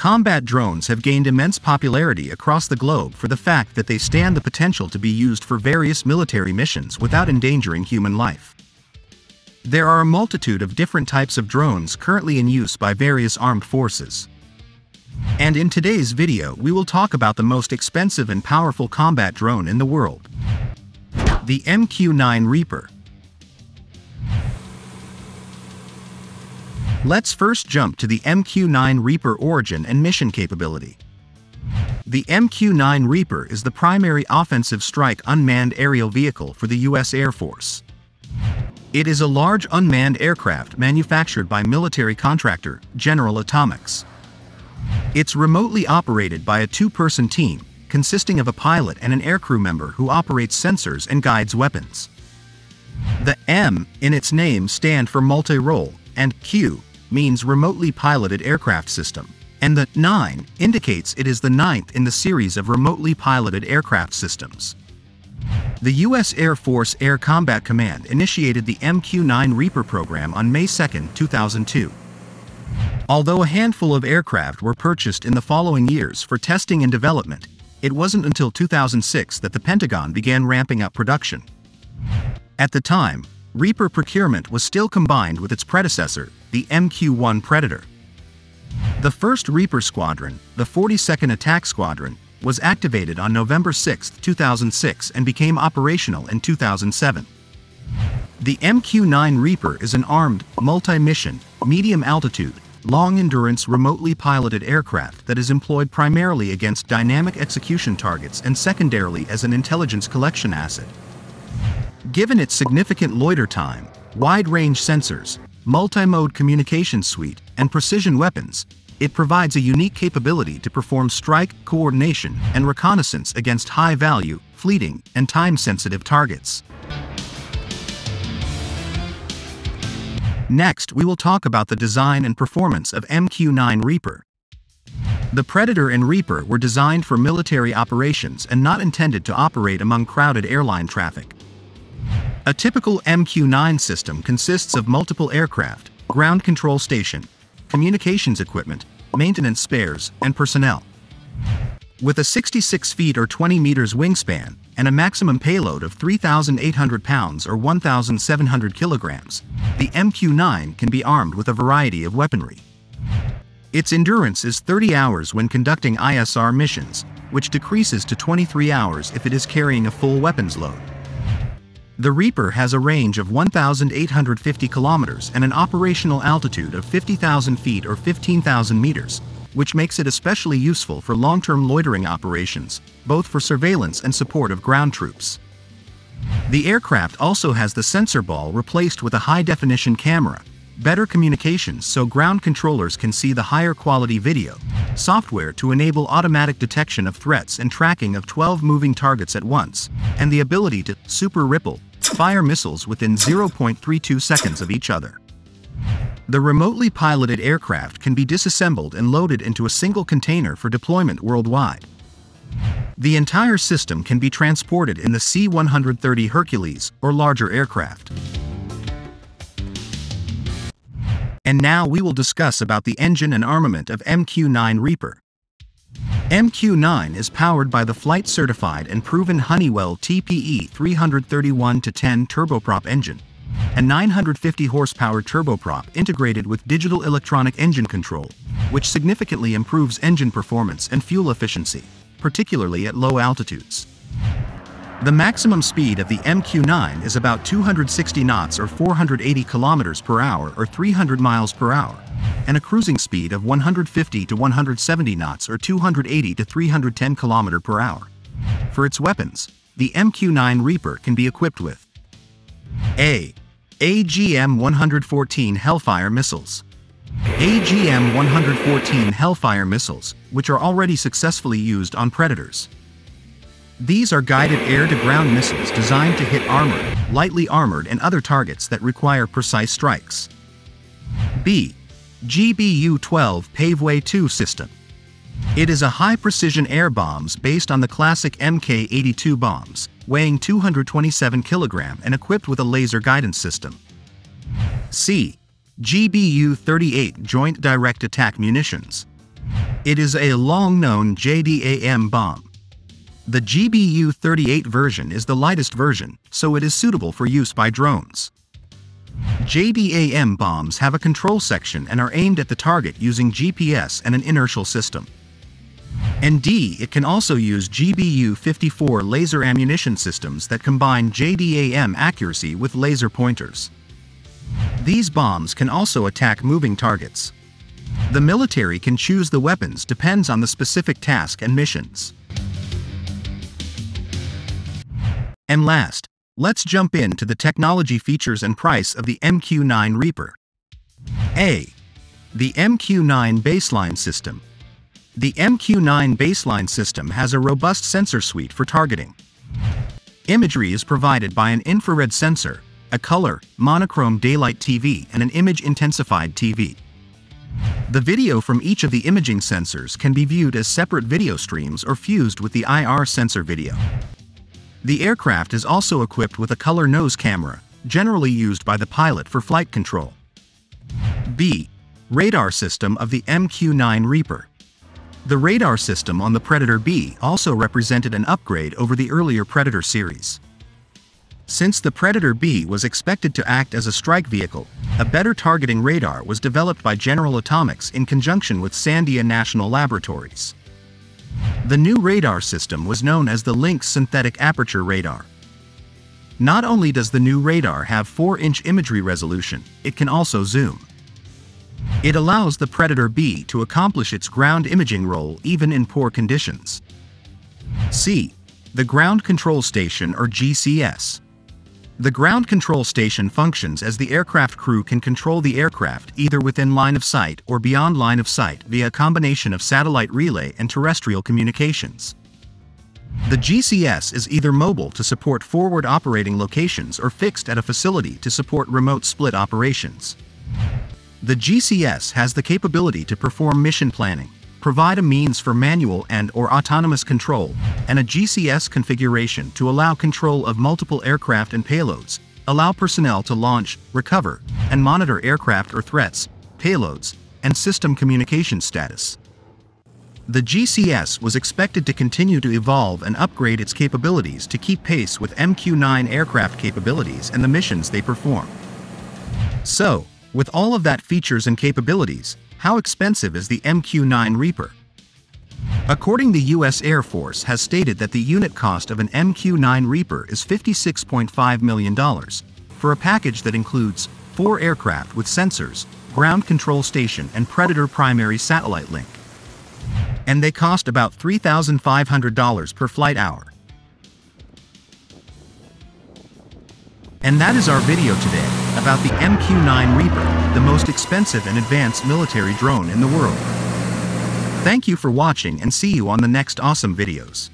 Combat drones have gained immense popularity across the globe for the fact that they stand the potential to be used for various military missions without endangering human life. There are a multitude of different types of drones currently in use by various armed forces. And in today's video we will talk about the most expensive and powerful combat drone in the world. The MQ-9 Reaper. Let's first jump to the MQ-9 Reaper origin and mission capability. The MQ-9 Reaper is the primary offensive strike unmanned aerial vehicle for the U.S. Air Force. It is a large unmanned aircraft manufactured by military contractor General Atomics. It's remotely operated by a two-person team, consisting of a pilot and an aircrew member who operates sensors and guides weapons. The M in its name stand for multi-role, and Q means remotely piloted aircraft system, and the 9 indicates it is the ninth in the series of remotely piloted aircraft systems. The U.S. Air Force Air Combat Command initiated the MQ-9 Reaper program on May 2, 2002. Although a handful of aircraft were purchased in the following years for testing and development, it wasn't until 2006 that the Pentagon began ramping up production. At the time, Reaper procurement was still combined with its predecessor, the MQ-1 Predator. The first Reaper Squadron, the 42nd Attack Squadron, was activated on November 6, 2006 and became operational in 2007. The MQ-9 Reaper is an armed, multi-mission, medium-altitude, long-endurance remotely piloted aircraft that is employed primarily against dynamic execution targets and secondarily as an intelligence collection asset. Given its significant loiter time, wide-range sensors, multi-mode communication suite, and precision weapons, it provides a unique capability to perform strike, coordination, and reconnaissance against high-value, fleeting, and time-sensitive targets. Next, we will talk about the design and performance of MQ-9 Reaper. The Predator and Reaper were designed for military operations and not intended to operate among crowded airline traffic. A typical MQ-9 system consists of multiple aircraft, ground control station, communications equipment, maintenance spares, and personnel. With a 66 feet or 20 meters wingspan and a maximum payload of 3,800 pounds or 1,700 kilograms, the MQ-9 can be armed with a variety of weaponry. Its endurance is 30 hours when conducting ISR missions, which decreases to 23 hours if it is carrying a full weapons load. The Reaper has a range of 1,850 kilometers and an operational altitude of 50,000 feet or 15,000 meters, which makes it especially useful for long-term loitering operations, both for surveillance and support of ground troops. The aircraft also has the sensor ball replaced with a high-definition camera, better communications so ground controllers can see the higher quality video, software to enable automatic detection of threats and tracking of 12 moving targets at once, and the ability to super ripple fire missiles within 0.32 seconds of each other. The remotely piloted aircraft can be disassembled and loaded into a single container for deployment worldwide. The entire system can be transported in the C-130 Hercules or larger aircraft. And now we will discuss about the engine and armament of MQ-9 Reaper. MQ-9 is powered by the flight-certified and proven Honeywell TPE 331-10 turboprop engine, a 950 horsepower turboprop integrated with digital electronic engine control, which significantly improves engine performance and fuel efficiency, particularly at low altitudes. The maximum speed of the MQ-9 is about 260 knots or 480 kilometers per hour or 300 miles per hour, and a cruising speed of 150 to 170 knots or 280 to 310 km per hour. For its weapons, the MQ-9 Reaper can be equipped with A. AGM-114 Hellfire missiles. AGM-114 Hellfire missiles, which are already successfully used on Predators. These are guided air-to-ground missiles designed to hit armored, lightly armored and other targets that require precise strikes. B. GBU-12 Paveway 2 system. It is a high-precision air bombs based on the classic Mk-82 bombs, weighing 227 kg and equipped with a laser guidance system. C. GBU-38 Joint Direct Attack Munitions. It is a long-known JDAM bomb. The GBU-38 version is the lightest version, so it is suitable for use by drones. JDAM bombs have a control section and are aimed at the target using GPS and an inertial system. And D, it can also use GBU-54 laser ammunition systems that combine JDAM accuracy with laser pointers. These bombs can also attack moving targets. The military can choose the weapons depends on the specific task and missions. And last, let's jump into the technology features and price of the MQ-9 Reaper. A. The MQ-9 Baseline System the MQ-9 baseline system has a robust sensor suite for targeting. Imagery is provided by an infrared sensor, a color, monochrome daylight TV and an image-intensified TV. The video from each of the imaging sensors can be viewed as separate video streams or fused with the IR sensor video. The aircraft is also equipped with a color nose camera, generally used by the pilot for flight control. B. Radar system of the MQ-9 Reaper. The radar system on the Predator B also represented an upgrade over the earlier Predator series. Since the Predator B was expected to act as a strike vehicle, a better targeting radar was developed by General Atomics in conjunction with Sandia National Laboratories. The new radar system was known as the Lynx Synthetic Aperture Radar. Not only does the new radar have 4-inch imagery resolution, it can also zoom. It allows the Predator B to accomplish its ground imaging role even in poor conditions. C. The Ground Control Station or GCS. The ground control station functions as the aircraft crew can control the aircraft either within line of sight or beyond line of sight via a combination of satellite relay and terrestrial communications. The GCS is either mobile to support forward operating locations or fixed at a facility to support remote split operations. The GCS has the capability to perform mission planning, provide a means for manual and or autonomous control, and a GCS configuration to allow control of multiple aircraft and payloads, allow personnel to launch, recover, and monitor aircraft or threats, payloads, and system communication status. The GCS was expected to continue to evolve and upgrade its capabilities to keep pace with MQ-9 aircraft capabilities and the missions they perform. So, with all of that features and capabilities, how expensive is the MQ-9 Reaper? According to the U.S. Air Force has stated that the unit cost of an MQ-9 Reaper is $56.5 million, for a package that includes four aircraft with sensors, ground control station and Predator primary satellite link. And they cost about $3,500 per flight hour. And that is our video today about the MQ-9 Reaper, the most expensive and advanced military drone in the world. Thank you for watching and see you on the next awesome videos.